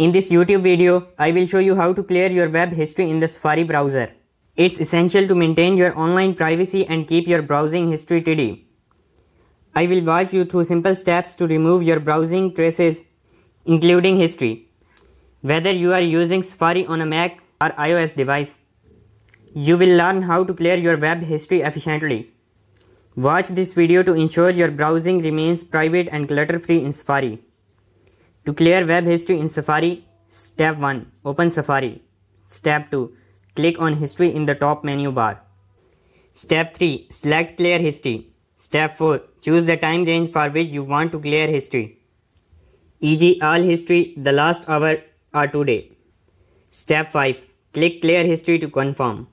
In this YouTube video, I will show you how to clear your web history in the Safari browser. It's essential to maintain your online privacy and keep your browsing history tidy. I will walk you through simple steps to remove your browsing traces, including history. Whether you are using Safari on a Mac or iOS device, you will learn how to clear your web history efficiently. Watch this video to ensure your browsing remains private and clutter-free in Safari. To clear web history in Safari, Step 1. Open Safari. Step 2. Click on History in the top menu bar. Step 3. Select Clear History. Step 4. Choose the time range for which you want to clear history. E.g. All history, the last hour or today. Step 5. Click Clear History to confirm.